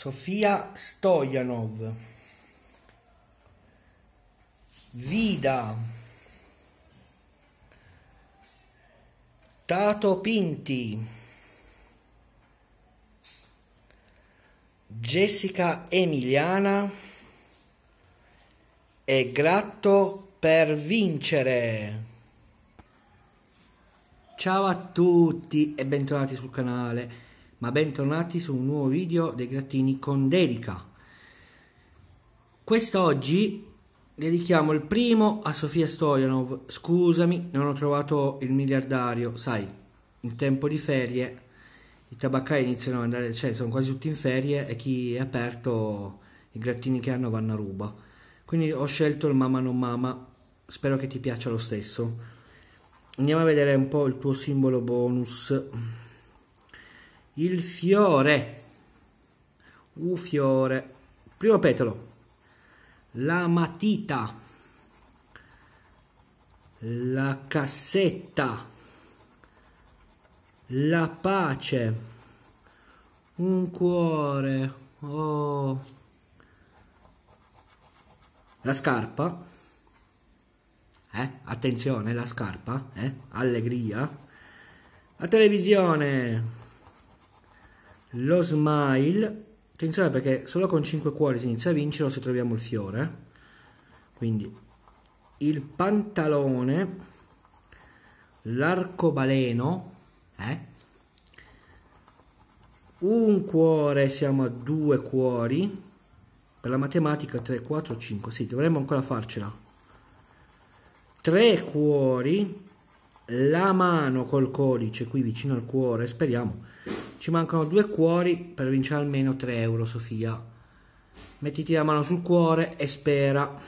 Sofia Stojanov. Vida. Tato Pinti. Jessica Emiliana. E Gratto per vincere. Ciao a tutti e bentornati sul canale ma bentornati su un nuovo video dei grattini con dedica. Quest'oggi dedichiamo il primo a Sofia Stojanov. Scusami, non ho trovato il miliardario, sai, in tempo di ferie i tabaccai iniziano ad andare, cioè sono quasi tutti in ferie e chi è aperto i grattini che hanno vanno a ruba. Quindi ho scelto il mamma non mamma, spero che ti piaccia lo stesso. Andiamo a vedere un po' il tuo simbolo bonus il fiore, un fiore, primo petalo, la matita, la cassetta, la pace, un cuore, oh. la scarpa, eh? attenzione, la scarpa, eh? allegria, la televisione, lo smile attenzione perché solo con 5 cuori si inizia a vincere se troviamo il fiore. Quindi il pantalone l'arcobaleno eh? un cuore siamo a due cuori. Per la matematica 3 4 5 sì dovremmo ancora farcela. Tre cuori la mano col codice qui vicino al cuore speriamo ci mancano due cuori per vincere almeno 3 euro, Sofia. Mettiti la mano sul cuore e spera.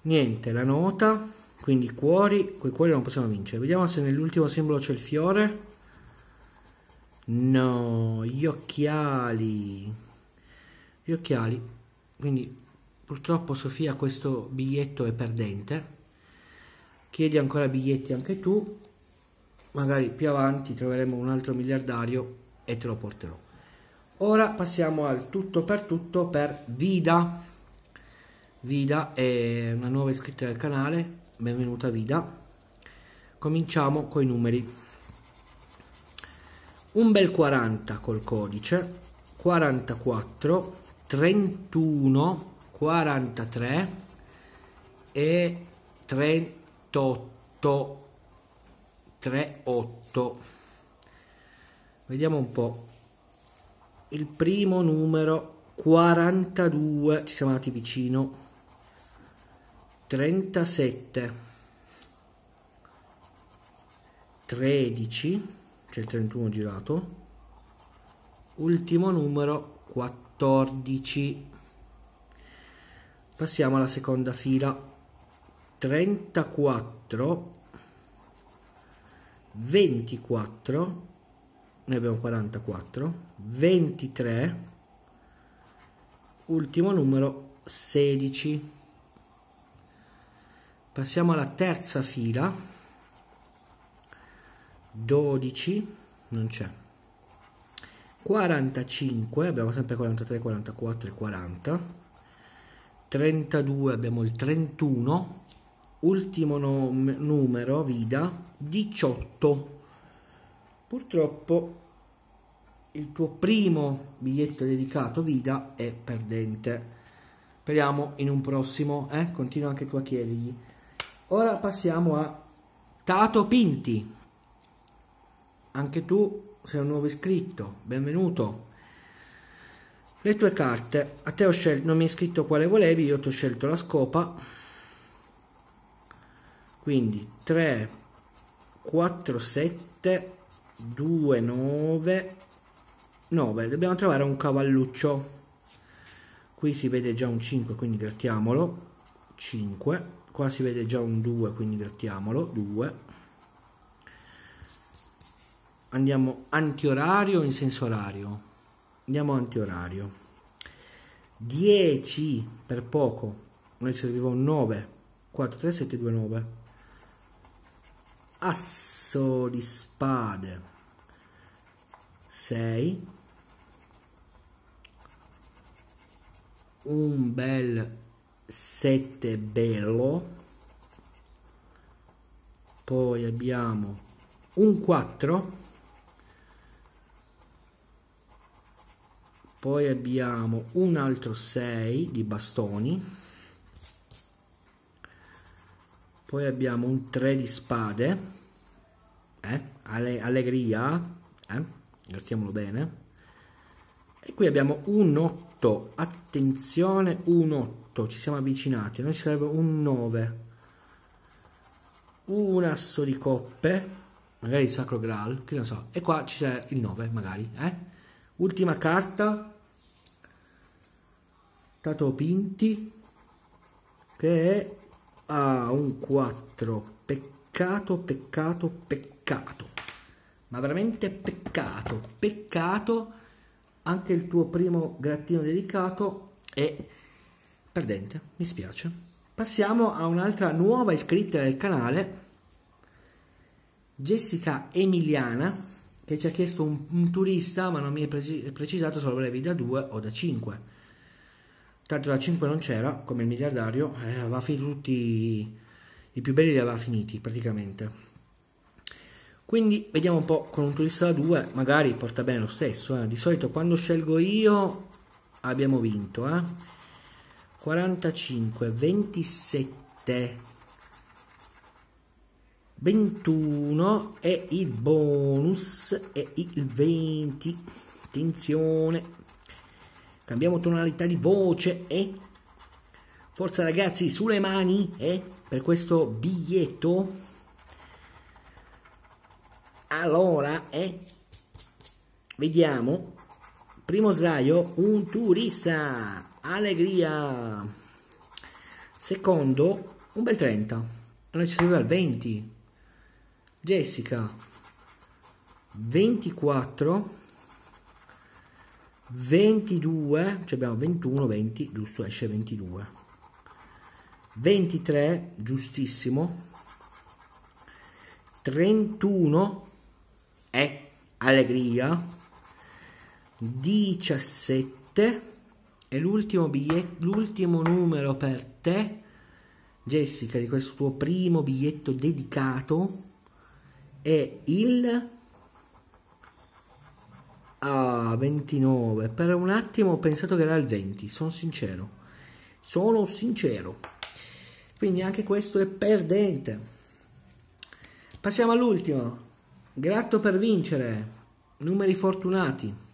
Niente, la nota, quindi cuori, quei cuori non possiamo vincere. Vediamo se nell'ultimo simbolo c'è il fiore. No, gli occhiali. Gli occhiali. Quindi purtroppo Sofia questo biglietto è perdente. Chiedi ancora biglietti anche tu magari più avanti troveremo un altro miliardario e te lo porterò. Ora passiamo al tutto per tutto per Vida. Vida è una nuova iscritta del canale, benvenuta Vida. Cominciamo con i numeri. Un bel 40 col codice, 44, 31, 43 e 38 3, 8. Vediamo un po'. Il primo numero 42, ci siamo andati vicino. 37. 13, c'è il 31 girato. Ultimo numero 14. Passiamo alla seconda fila. 34 24 noi abbiamo 44 23 ultimo numero 16 passiamo alla terza fila 12 non c'è. 45 abbiamo sempre 43 44 e 40 32 abbiamo il 31 ultimo numero vida 18 purtroppo il tuo primo biglietto dedicato vida è perdente. Speriamo in un prossimo eh? continua anche tu a chiedergli. Ora passiamo a Tato Pinti. Anche tu sei un nuovo iscritto benvenuto. Le tue carte. A te ho scelto non mi hai scritto quale volevi io ti ho scelto la scopa quindi 3 4, 7, 2, 9, 9. Dobbiamo trovare un cavalluccio. Qui si vede già un 5, quindi grattiamolo. 5. Qua si vede già un 2, quindi grattiamolo. 2. Andiamo antiorario in senso orario? Andiamo antiorario. 10 per poco. Noi serviva un 9. 4, 3, 7, 2, 9 asso di spade. 6 un bel 7 bello. Poi abbiamo un 4 poi abbiamo un altro 6 di bastoni poi abbiamo un 3 di spade eh? Alle, allegria eh? guardiamolo bene e qui abbiamo un 8 attenzione un 8 ci siamo avvicinati noi ci serve un 9 un asso di coppe, magari il sacro graal, che non so, e qua ci c'è il 9 magari, eh? Ultima carta, Tato Pinti, che è a ah, un 4, peccato, peccato, peccato, ma veramente peccato, peccato, anche il tuo primo grattino dedicato è perdente, mi spiace. Passiamo a un'altra nuova iscritta del canale, Jessica Emiliana, che ci ha chiesto un, un turista, ma non mi è precisato se lo volevi da 2 o da 5. Tanto da 5 non c'era, come il miliardario, eh, aveva finito tutti i più belli li aveva finiti praticamente. Quindi vediamo un po' con un turista da 2, magari porta bene lo stesso. Eh. Di solito quando scelgo io abbiamo vinto. Eh. 45, 27, 21 e il bonus è il 20. Attenzione, cambiamo tonalità di voce e eh? forza ragazzi sulle mani eh? per questo biglietto. Allora, eh? vediamo. Primo sdraio, un turista allegria secondo un bel 30 noi ci serve al 20 Jessica 24 22 cioè abbiamo 21 20 giusto esce 22 23 giustissimo. 31 è allegria. 17 e l'ultimo biglietto, l'ultimo numero per te, Jessica, di questo tuo primo biglietto dedicato è il ah, 29. Per un attimo ho pensato che era il 20, sono sincero. Sono sincero. Quindi anche questo è perdente. Passiamo all'ultimo. Gratto per vincere. Numeri fortunati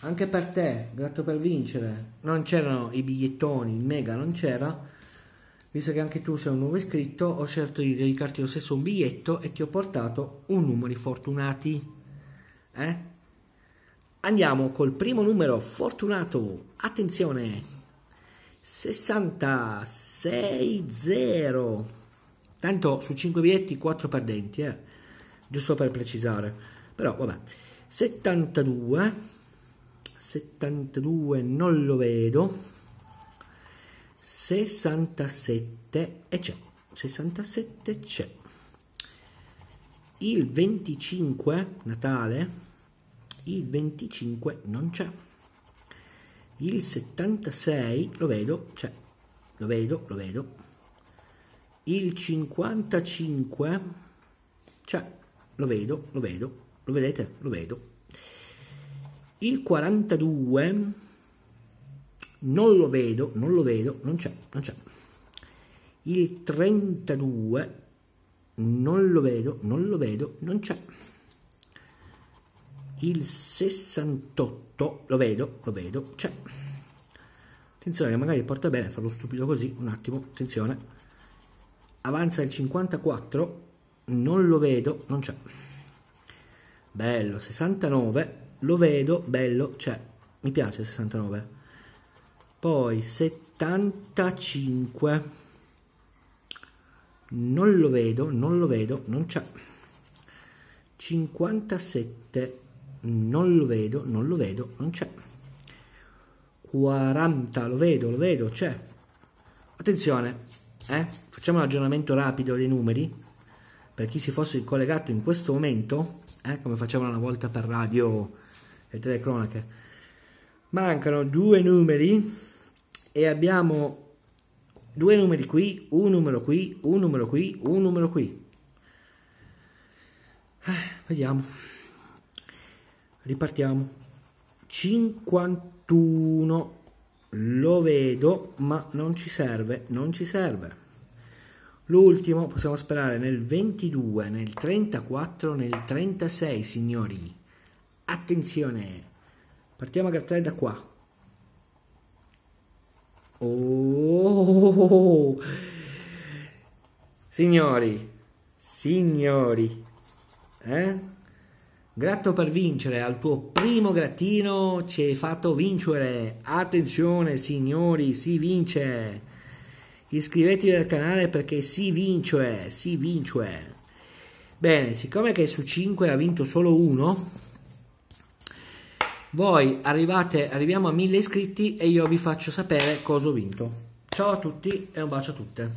anche per te, grato per vincere. Non c'erano i bigliettoni, il mega non c'era. Visto che anche tu sei un nuovo iscritto, ho scelto di dedicarti lo stesso un biglietto e ti ho portato un numero fortunati. Eh? Andiamo col primo numero fortunato. Attenzione! 660. Tanto su 5 biglietti 4 perdenti, eh? Giusto per precisare. Però vabbè. 72 72 non lo vedo 67 e c'è 67 c'è il 25 Natale il 25 non c'è. Il 76 lo vedo c'è. Lo vedo lo vedo. Il 55 c'è. Lo vedo lo vedo. Lo vedete? Lo vedo. Il 42 non lo vedo, non lo vedo, non c'è, non c'è. Il 32 non lo vedo, non lo vedo, non c'è. Il 68 lo vedo, lo vedo, c'è. Attenzione che magari porta bene farlo stupido così, un attimo, attenzione. Avanza il 54, non lo vedo, non c'è. Bello, 69 lo vedo bello, cioè mi piace 69. Poi 75 non lo vedo, non lo vedo, non c'è. 57 non lo vedo, non lo vedo, non c'è. 40 lo vedo, lo vedo, c'è. Attenzione, eh? facciamo un aggiornamento rapido dei numeri per chi si fosse collegato in questo momento, eh? come facevano una volta per radio le telecronache. mancano due numeri e abbiamo due numeri qui, un numero qui, un numero qui, un numero qui. Eh, vediamo. Ripartiamo. 51 lo vedo ma non ci serve non ci serve. L'ultimo possiamo sperare nel 22 nel 34 nel 36 signori. Attenzione. Partiamo a grattare da qua. Oh. Signori signori eh Gratto per vincere, al tuo primo grattino ci hai fatto vincere. Attenzione signori, si vince. Iscrivetevi al canale perché si vince, si vince. Bene, siccome che su 5 ha vinto solo uno, voi arrivate, arriviamo a 1000 iscritti e io vi faccio sapere cosa ho vinto. Ciao a tutti e un bacio a tutte.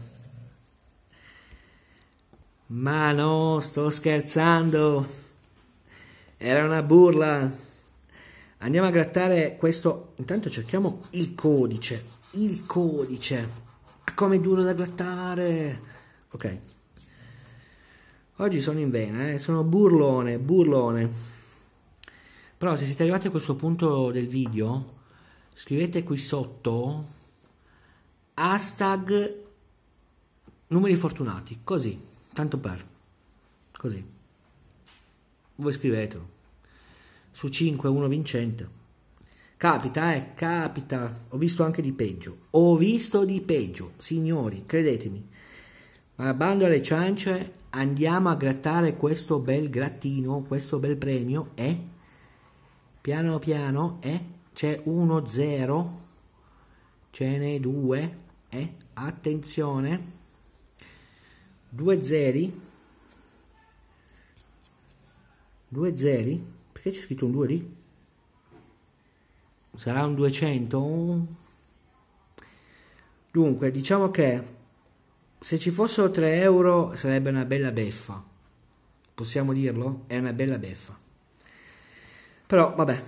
Ma no, sto scherzando. Era una burla. Andiamo a grattare questo. Intanto cerchiamo il codice. Il codice. Come duro da grattare. Ok. Oggi sono in vena, eh? sono burlone, burlone. Però se siete arrivati a questo punto del video, scrivete qui sotto hashtag numeri fortunati, così, tanto per, così voi scrivetelo. Su 5 uno vincente. Capita, eh, capita. Ho visto anche di peggio. Ho visto di peggio, signori, credetemi. Ma bando alle ciance, andiamo a grattare questo bel grattino, questo bel premio, eh? Piano piano, eh? C'è uno zero, ce n'è due, eh? Attenzione. Due zeri Due zeri? Perché c'è scritto un 2 lì? Sarà un 200? Dunque, diciamo che se ci fossero 3 euro sarebbe una bella beffa. Possiamo dirlo? È una bella beffa. Però, vabbè,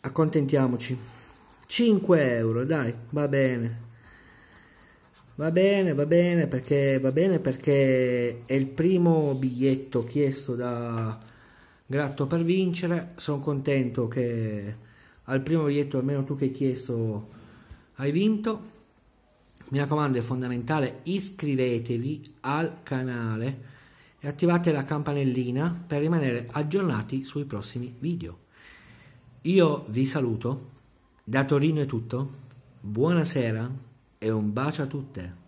accontentiamoci. 5 euro, dai, va bene. Va bene, va bene perché, va bene perché è il primo biglietto chiesto da gratto per vincere, sono contento che al primo biglietto almeno tu che hai chiesto hai vinto. Mi raccomando, è fondamentale, iscrivetevi al canale e attivate la campanellina per rimanere aggiornati sui prossimi video. Io vi saluto, da Torino è tutto, buonasera e un bacio a tutte.